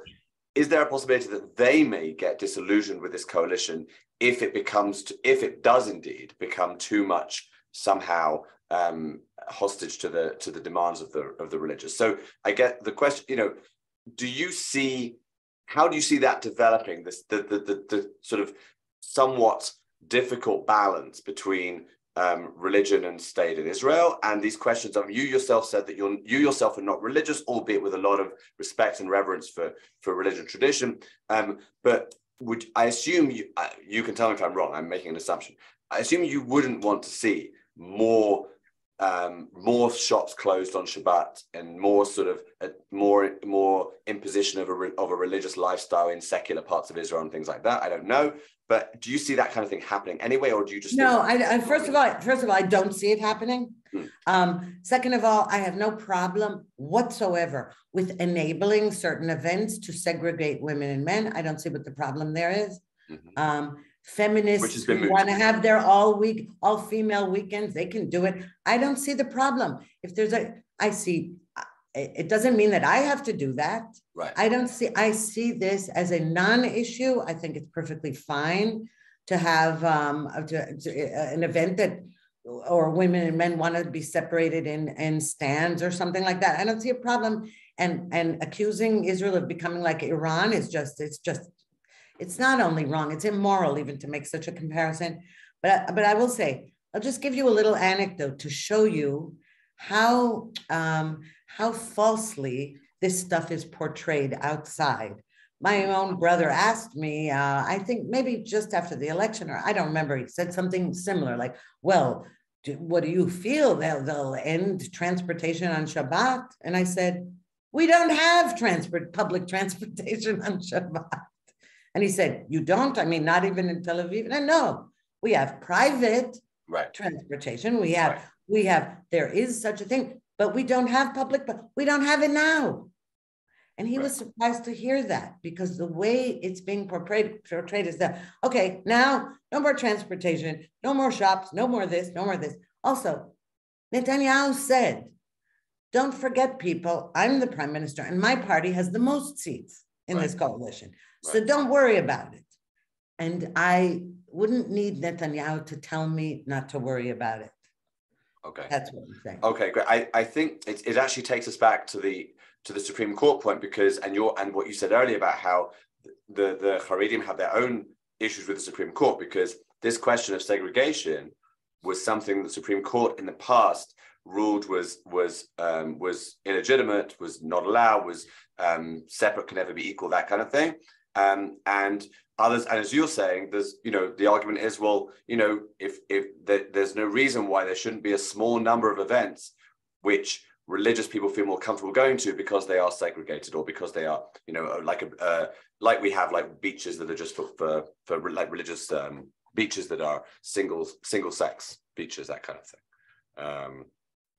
is there a possibility that they may get disillusioned with this coalition if it becomes, to, if it does indeed become too much somehow um, hostage to the to the demands of the of the religious? So I get the question, you know, do you see how do you see that developing? This the the, the, the sort of somewhat difficult balance between um, religion and state in Israel. And these questions, um, you yourself said that you're, you yourself are not religious, albeit with a lot of respect and reverence for, for religion tradition. Um, but would I assume you, uh, you can tell me if I'm wrong, I'm making an assumption. I assume you wouldn't want to see more um, more shops closed on Shabbat and more sort of a, more more imposition of a of a religious lifestyle in secular parts of Israel and things like that. I don't know, but do you see that kind of thing happening anyway, or do you just no? I, I, first of all, first of all, I don't see it happening. Hmm. Um, second of all, I have no problem whatsoever with enabling certain events to segregate women and men. I don't see what the problem there is. Mm-hmm. Um, feminists want to have their all week, all female weekends, they can do it. I don't see the problem. If there's a, I see, it doesn't mean that I have to do that. Right. I don't see, I see this as a non-issue. I think it's perfectly fine to have um, to, to, uh, an event that or women and men want to be separated in in stands or something like that. I don't see a problem. And and accusing Israel of becoming like Iran is just it's just it's not only wrong, it's immoral even to make such a comparison. But, but I will say, I'll just give you a little anecdote to show you how, um, how falsely this stuff is portrayed outside. My own brother asked me, uh, I think maybe just after the election, or I don't remember, he said something similar like, well, do, what do you feel? They'll, they'll end transportation on Shabbat? And I said, we don't have transport, public transportation on Shabbat. And he said, You don't? I mean, not even in Tel Aviv? And no, we have private right. transportation. We have, right. we have, there is such a thing, but we don't have public, but we don't have it now. And he right. was surprised to hear that because the way it's being portrayed, portrayed is that, okay, now no more transportation, no more shops, no more this, no more this. Also, Netanyahu said, don't forget, people, I'm the prime minister and my party has the most seats in right. this coalition. So don't worry about it. And I wouldn't need Netanyahu to tell me not to worry about it. Okay. That's what I'm saying. Okay, great. I, I think it, it actually takes us back to the to the Supreme Court point because and your and what you said earlier about how the the Haredim have their own issues with the Supreme Court because this question of segregation was something the Supreme Court in the past ruled was was um, was illegitimate, was not allowed, was um, separate, can never be equal, that kind of thing. Um, and others, and as you're saying, there's you know the argument is well, you know, if if there's no reason why there shouldn't be a small number of events which religious people feel more comfortable going to because they are segregated or because they are you know like a uh, like we have like beaches that are just for for, for like religious um, beaches that are single single sex beaches that kind of thing. Um,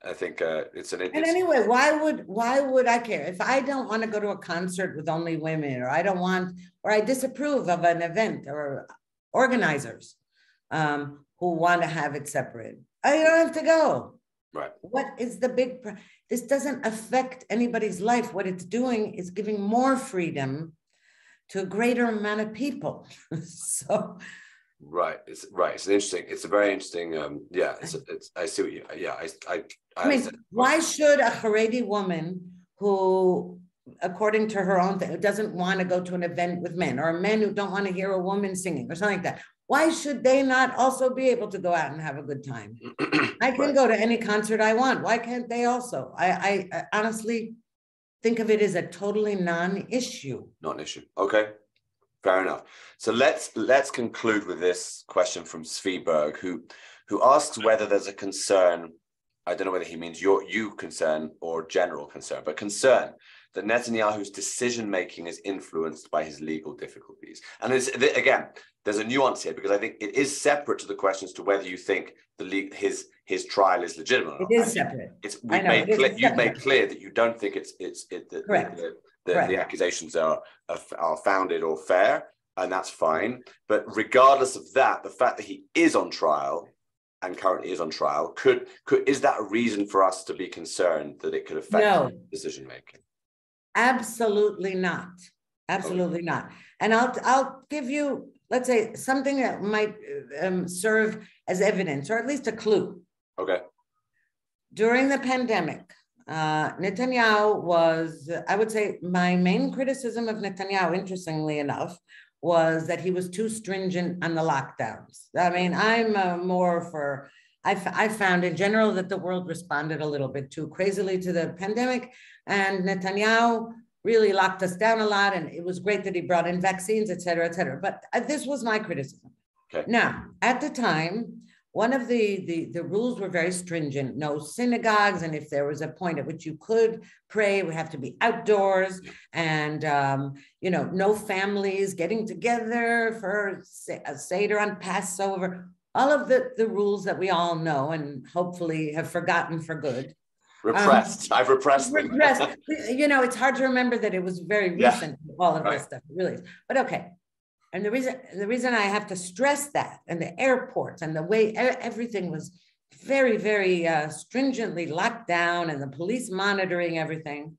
I think uh, it's an. It's, and anyway, why would why would I care if I don't want to go to a concert with only women, or I don't want, or I disapprove of an event, or organizers um, who want to have it separate? I don't have to go. Right. What is the big? This doesn't affect anybody's life. What it's doing is giving more freedom to a greater amount of people. so Right. It's right. It's an interesting. It's a very interesting. Um, yeah. It's, it's. I see what you. Yeah. I. I. I, I mean, why should a Haredi woman who, according to her own thing, doesn't want to go to an event with men, or men who don't want to hear a woman singing, or something like that, why should they not also be able to go out and have a good time? I can right. go to any concert I want. Why can't they also? I, I, I honestly think of it as a totally non-issue. Not an issue. Okay. Fair enough. So let's let's conclude with this question from Sveberg, who who asks whether there's a concern. I don't know whether he means your you concern or general concern, but concern that Netanyahu's decision making is influenced by his legal difficulties. And it's again, there's a nuance here because I think it is separate to the question as to whether you think the his his trial is legitimate. It is separate. It's we've know, made clear, you've made clear that you don't think it's it's it, Correct. The, the, the accusations are, are, are founded or fair, and that's fine. But regardless of that, the fact that he is on trial and currently is on trial could could is that a reason for us to be concerned that it could affect no. decision making? Absolutely not. Absolutely okay. not. And I'll I'll give you let's say something that might um, serve as evidence or at least a clue. Okay. During the pandemic, uh, Netanyahu was, I would say, my main criticism of Netanyahu, interestingly enough, was that he was too stringent on the lockdowns. I mean, I'm uh, more for, I, I found in general that the world responded a little bit too crazily to the pandemic, and Netanyahu really locked us down a lot. And it was great that he brought in vaccines, et cetera, et cetera. But uh, this was my criticism. Okay. Now, at the time, one of the, the, the rules were very stringent no synagogues and if there was a point at which you could pray it would have to be outdoors. And um, you know no families getting together for a seder on passover. All of the, the rules that we all know and hopefully have forgotten for good. Repressed. Um, i've repressed them. repressed. you know it's hard to remember that it was very recent yeah. all of right. this stuff really but okay and the reason the reason I have to stress that, and the airports and the way everything was very very uh, stringently locked down, and the police monitoring everything.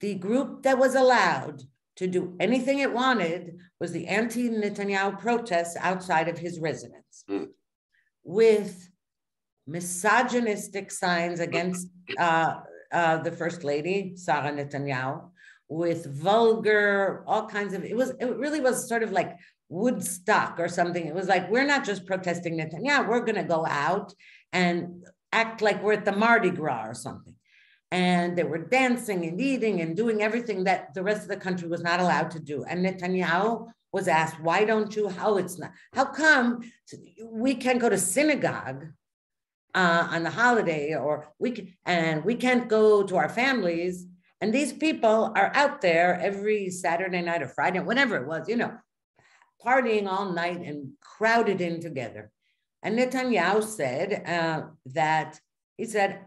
The group that was allowed to do anything it wanted was the anti-Netanyahu protests outside of his residence, mm. with misogynistic signs against uh, uh, the first lady, Sarah Netanyahu, with vulgar, all kinds of, it was, it really was sort of like Woodstock or something. It was like, we're not just protesting Netanyahu, we're going to go out and act like we're at the Mardi Gras or something. And they were dancing and eating and doing everything that the rest of the country was not allowed to do. And Netanyahu was asked, why don't you, how it's not, how come we can't go to synagogue uh, on the holiday or we can, and we can't go to our families and these people are out there every Saturday night or Friday, whenever it was, you know, partying all night and crowded in together. And Netanyahu said uh, that he said,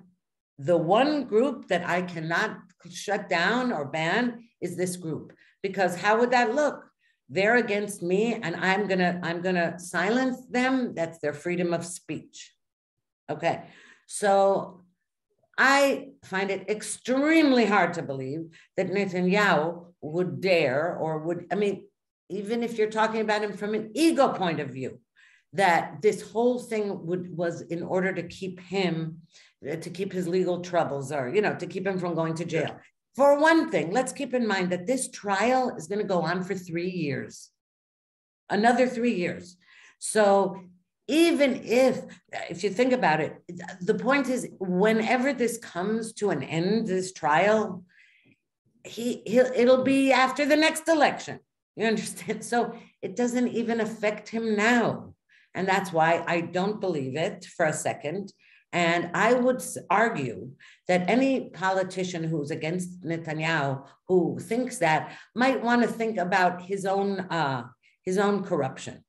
the one group that I cannot shut down or ban is this group, because how would that look? They're against me, and I'm gonna I'm gonna silence them. That's their freedom of speech. Okay, so I find it extremely hard to believe that Netanyahu would dare or would, I mean, even if you're talking about him from an ego point of view, that this whole thing would was in order to keep him, uh, to keep his legal troubles or, you know, to keep him from going to jail. Yeah. For one thing, let's keep in mind that this trial is going to go on for three years, another three years. So even if, if you think about it, the point is, whenever this comes to an end, this trial, he he'll, it'll be after the next election. You understand? So it doesn't even affect him now. And that's why I don't believe it for a second. And I would argue that any politician who's against Netanyahu, who thinks that, might want to think about his own uh, his own corruption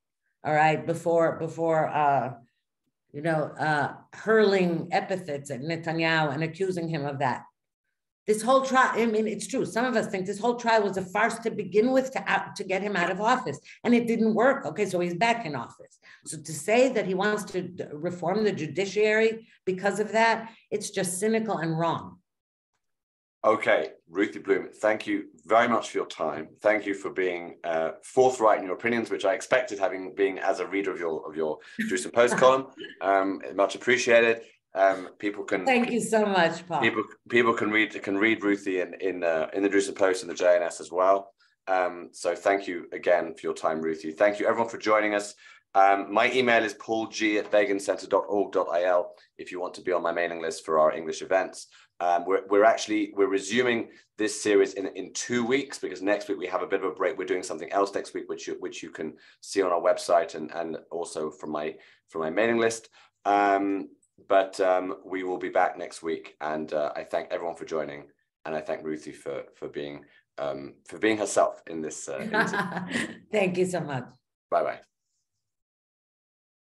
all right, before before uh, you know uh, hurling epithets at Netanyahu and accusing him of that. This whole trial, I mean, it's true. Some of us think this whole trial was a farce to begin with to, out, to get him out of office, and it didn't work. Okay, so he's back in office. So to say that he wants to reform the judiciary because of that, it's just cynical and wrong. Okay, Ruthie Blum, thank you very much for your time. Thank you for being uh, forthright in your opinions, which I expected, having been as a reader of your of your Jerusalem Post column. Um, much appreciated. Um, people can thank you so much, Paul. People people can read can read Ruthie in in uh, in the Jerusalem Post and the JNS as well. Um, so thank you again for your time, Ruthie. Thank you everyone for joining us. Um, my email is paulg at begincentre.org.il if you want to be on my mailing list for our English events. Um, we're, we're actually, we're resuming this series in, in two weeks because next week we have a bit of a break. We're doing something else next week, which you, which you can see on our website and, and also from my, from my mailing list. Um, but um, we will be back next week. And uh, I thank everyone for joining. And I thank Ruthie for, for being, um, for being herself in this. Uh, Thank you so much. Bye-bye.